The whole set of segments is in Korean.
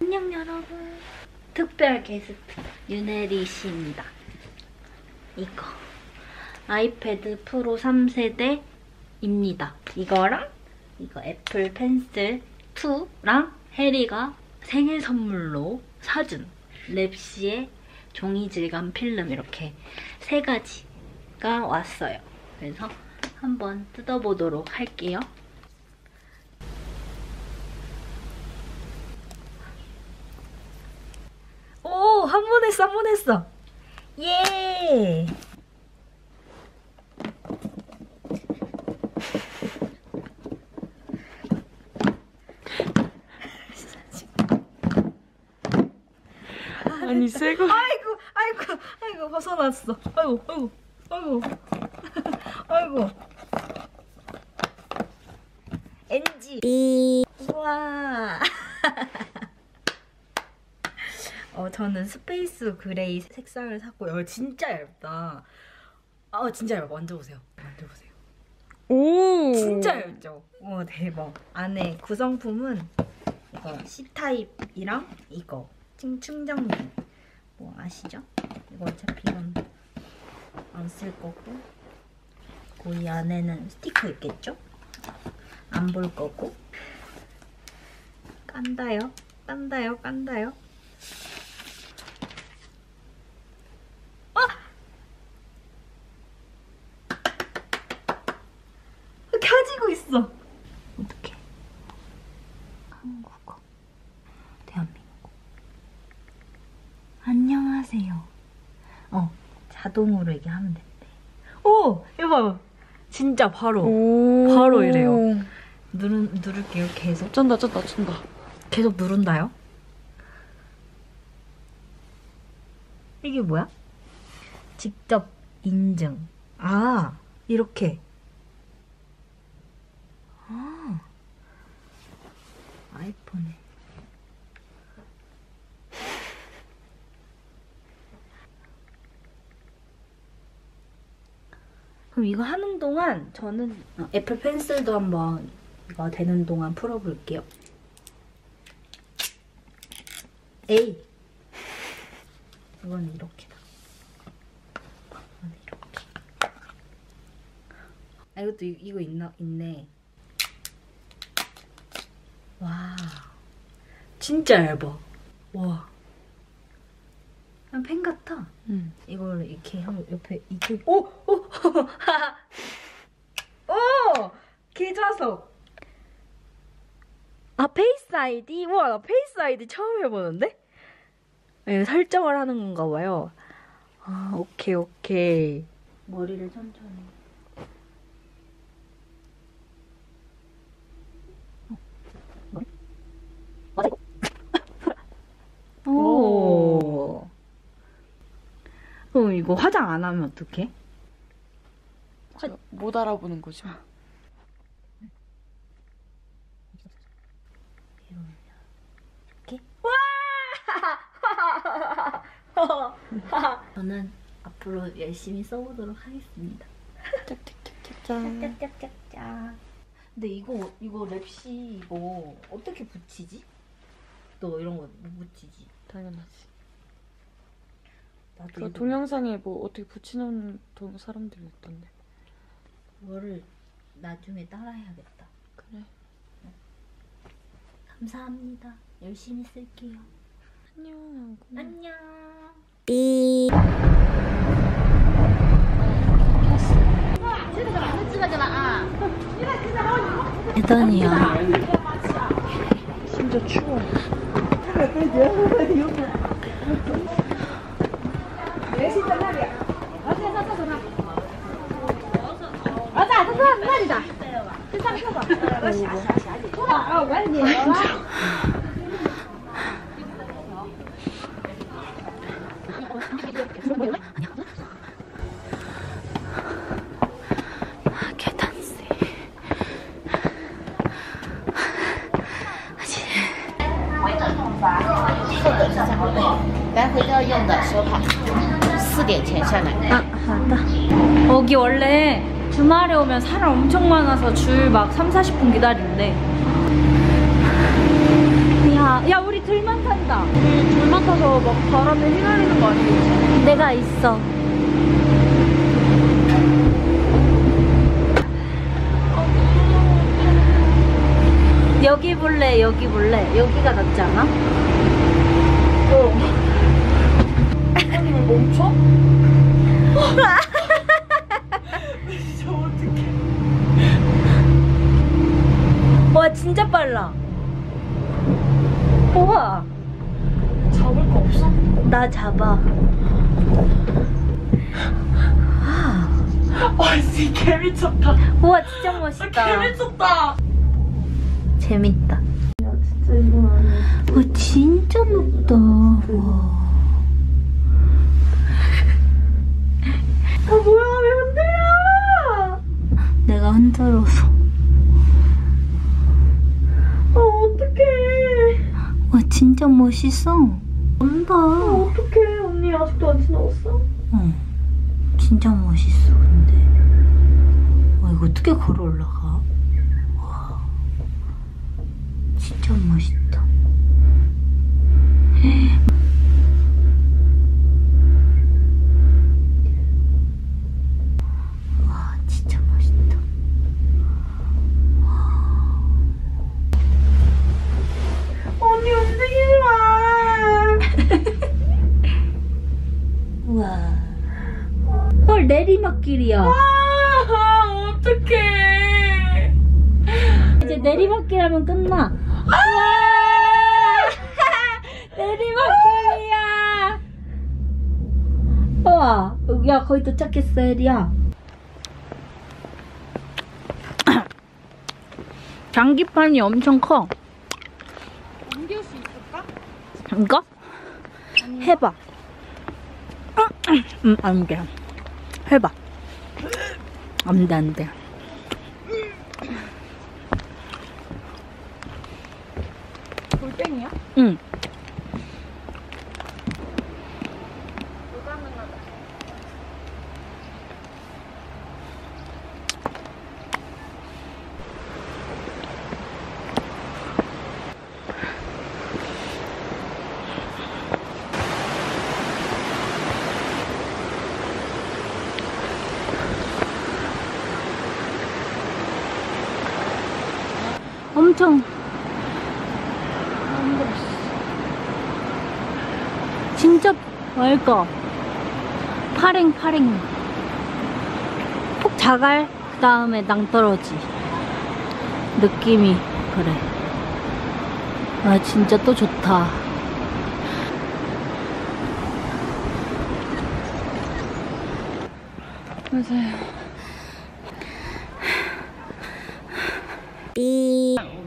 안녕 여러분. 특별 게스트 윤혜리 씨입니다. 이거 아이패드 프로 3세대입니다. 이거랑 이거 애플 펜슬 2랑 혜리가 생일 선물로 사준 랩씨의 종이 질감 필름 이렇게 세 가지가 왔어요. 그래서 한번 뜯어보도록 할게요. 오! 한 번 했어, 한번 했어! 예! 아니 새거 아이고, 아이고, 아이고, 벗어났어. 아이고, 아이고, 아이고. 아이고. NG. 삐. 우와. 어, 저는 Space Gray 색상을 샀고요. 진짜 얇다. 아, 진짜 얇아. 만져보세요. 만져보세요. 오 진짜 얇죠? 와, 대박. 안에 구성품은 이거 C타입이랑 이거 충- 충전기. 뭐 아시죠? 이거 어차피 이건 안 쓸 거고. 그이 안에는 스티커 있겠죠? 안 볼 거고. 깐다요. 깐다요. 깐다요. 아! 켜지고 있어. 어떡해. 한국어. 대한민국. 안녕하세요. 어, 자동으로 이게 하면 된대. 오! 이거. 진짜 바로. 오 바로 이래요. 누르, 누를게요, 계속. 쩐다 쩐다 쩐다 계속 누른다요? 이게 뭐야? 직접 인증. 아, 이렇게. 아, 아이폰에. 그럼 이거 하는 동안 저는 어, 애플 펜슬도 한번 이거 되는 동안 풀어볼게요. 에이. 이거는 이렇게다. 이거는 이렇게. 아 이것도 이, 이거 있나 있네. 와. 진짜 얇아. 와. 그냥 펜 같아. 응 이걸 이렇게 하고 옆에 이쪽 오! 오! 오! 계좌석 아 Face ID? 우와 나 Face ID 처음 해보는데? 네, 설정을 하는 건가 봐요 아 오케이 오케이 머리를 천천히 오. 그럼 이거 화장 안 하면 어떡해? 못 알아보는 거지 뭐. 이렇게? 와! 저는 앞으로 열심히 써보도록 하겠습니다. 짝짝짝짝짝 짝짝짝짝. 근데 이거 이거 랩시 이거 어떻게 붙이지? 너 이런 거 못 붙이지? 당연하지 그 이거 동영상에 뭐 어떻게 붙이는 도- 사람들이 있던데 그거를 나중에 따라해야겠다. 그래 감사합니다. 열심히 쓸게요. 안녕 안녕. 대단이야. 진짜 추워 在那里。儿子在上厕所呢儿子在那那里的。去上厕我过来过来过来我来 주말에 오면 사람 엄청 많아서 줄 막 3, 40분 기다린대. 야, 야 우리 들만 탄다. 우리 둘만 타서 막 바람에 휘날리는 거 아니겠지? 내가 있어. 여기 볼래, 여기 볼래. 여기가 낫지 않아? 아니 왜 멈춰? 와, 진짜 빨라. 우와, 잡을 거 없어? 나 잡아. 와 진짜 개미쳤다 우와, 진짜 멋있다. 개미쳤다 재밌다. 야 진짜 이건 아니야 와, 진짜 높다. 와. 아 뭐야 왜 흔들려 내가 흔들어서. 진짜 멋있어. 온다. 아 어떡해 언니 아직도 안 지나갔어? 어, 진짜 멋있어, 근데. 와, 이거 어떻게 걸어 올라가? 와, 진짜 멋있다. 내리막길이야. 아, 어떡해. 이제 내리막길 하면 끝나. 와! 내리막길이야. 우와, 야 거의 도착했어, 에리야. 장기판이 엄청 커. 옮길 수 있을까? 이거? 해봐. 음, 안 돼. 해봐. 안 돼, 안 돼. 돌덩이야? 응. 엄청 진짜 맑아. 파랭 파랭. 폭 자갈 그 다음에 낭떠러지. 느낌이 그래. 아 진짜 또 좋다. 맞아요. 我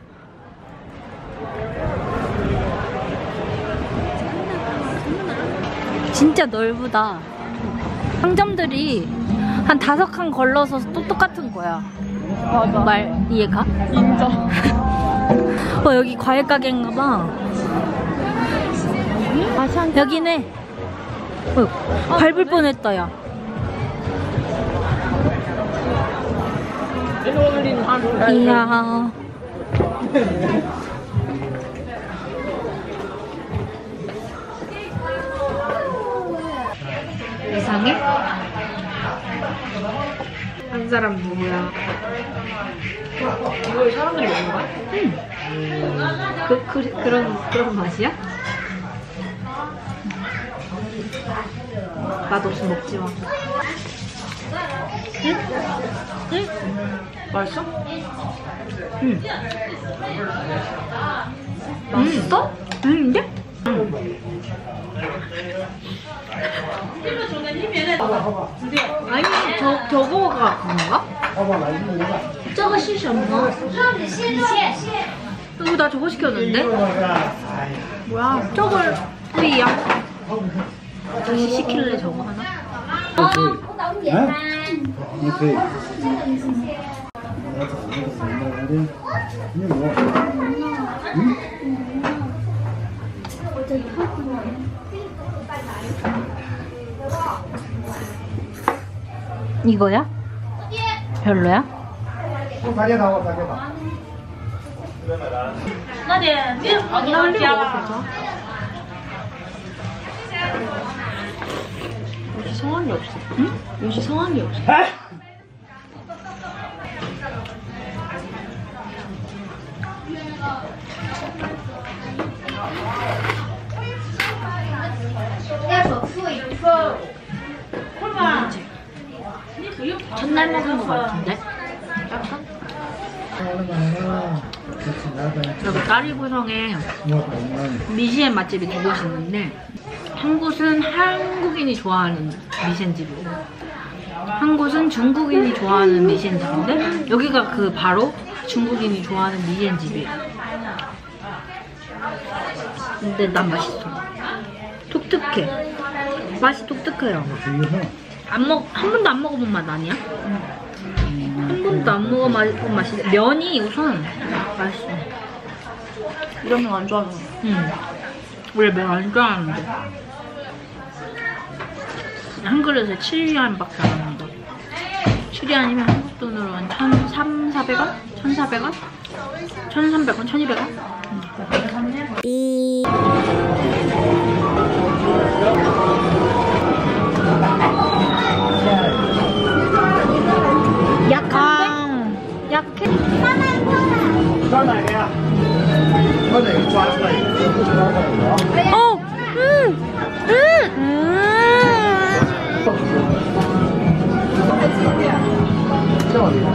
진짜 넓다. 상점들이 한 다섯 칸 걸러서 또 똑같은 거야. 맞아. 말 이해가? 인정. 어 여기 과일 가게인가 봐. 여기네. 어, 밟을 뻔했다 야. 이야. 이상해? 한 사람 누구야? 이걸 사람들이 먹는 거야? 그, 그, 그런, 그런 맛이야? 맛없이 먹지 마. 맛있어? 응. 맛있어? 응, 이 제? 아니 저 저거가 그건가? 저거 시셨나? 어, 나 저거 시켰는데? 뭐야? 저걸 뿌이야? 다시 시킬래 저거 하나? 你 이거야? 별로야? 가게 나와 가게 나. 나네 지금 성함이 없어. 응? 요새 성함이 없어. 첫날 먹은 거 같은데? 약간? 여기 까리구성에 미시엔 맛집이 두 곳이 있는데 한 곳은 한국인이 좋아하는 미시엔 집이고 한 곳은 중국인이 좋아하는 미시엔 집인데 여기가 그 바로 중국인이 좋아하는 미시엔 집이에요 근데 난 맛있어 독특해 맛이 독특해요 안 먹, 한 번도 안 먹어본 맛 아니야? 한 번도 안 먹어본 맛이 면이 우선 맛있어. 이런 면안 좋아하는 거야. 응. 원래 면안 좋아하는데. 한 그릇에 7위안밖에 안 합니다. 7위안이면 한국 돈으로 한 1,300원? 1,400원? 1,300원? 1,200원? 삐. 抓哪个呀？抓哪个？抓哪个？哦，嗯，嗯，嗯，嗯，再往里边，再往里边，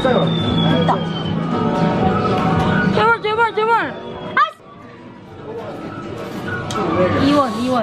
再往里边，再往，再往，再往，嗯！一元，一元。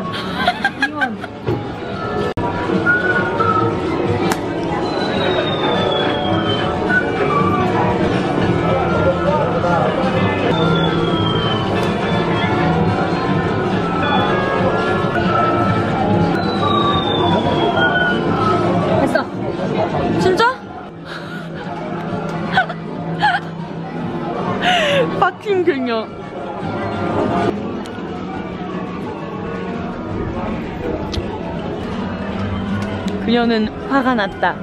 그녀는 화가 났다.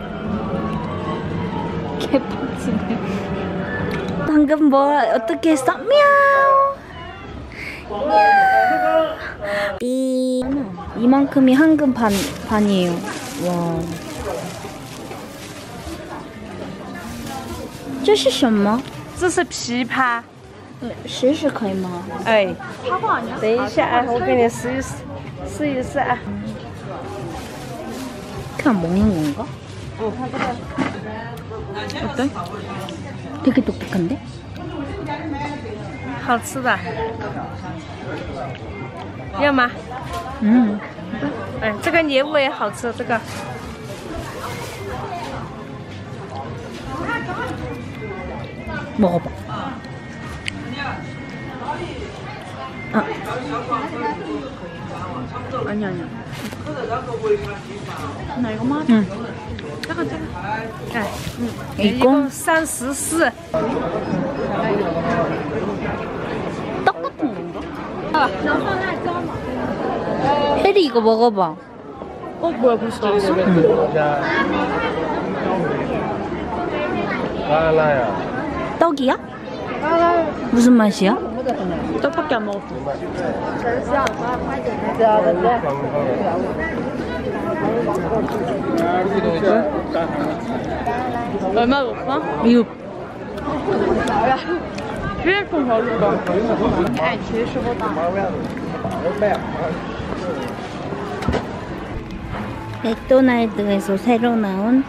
개빡치네. 방금 뭐 어떻게 했어? 미야오. 미야오. 삐. 이만큼이 한금 반 반이에요. 와. 这是什么？这是枇杷。 试试可以吗？哎，等一下啊，我给你试一试，试一试啊。 그냥 먹는 건가? 어때? 되게 독특한데? 好吃的，要吗？ 음. 哎，这个莲雾也好吃，这个 먹어봐. 아. 아니 아니야. 나 이거 뭐 맞아. 응. 잠깐 잠깐. 아, 응. 134. 똑같은 건가? 혜리 이거 먹어봐. 어 뭐야 벌써 나왔어? 응. 라야 떡이야? 무슨 맛이야? 떡밖에 안 먹었어. 얼마 줬어? 미국. 휴대폰 별로다. 맥도날드에서 새로 나온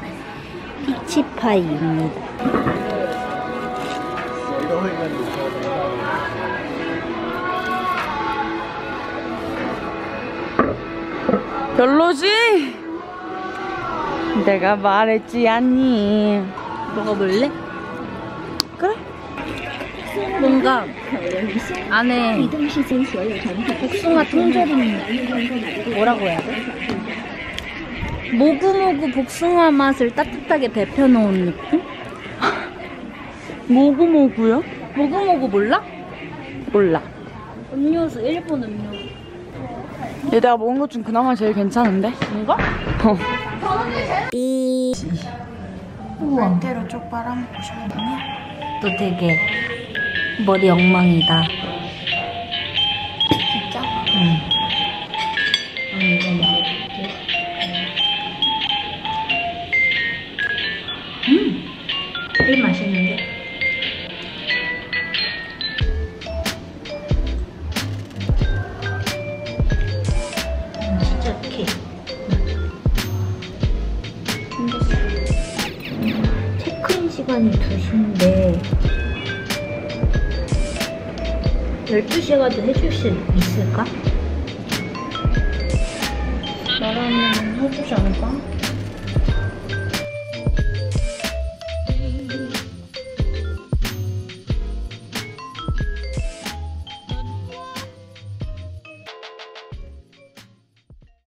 피치파이입니다. 별로지? 내가 말했지 않니? 먹어볼래? 그래. 뭔가 안에 복숭아 통조림 뭐라고 해야 돼? 모구모구 복숭아 맛을 따뜻하게 데펴놓은 느낌? 모구모구요? 모구모구 몰라? 몰라. 음료수 일본 음료수 얘 내가 먹은 것 중 그나마 제일 괜찮은데? 이거? 어. 우와 때로 쪽 빨아먹고 싶네. 또 되게 머리 엉망이다 음, 진짜 케이크 체크인 시간이 2시인데 12시까지 해줄 수 있을까? 말하면 해주지 않을까?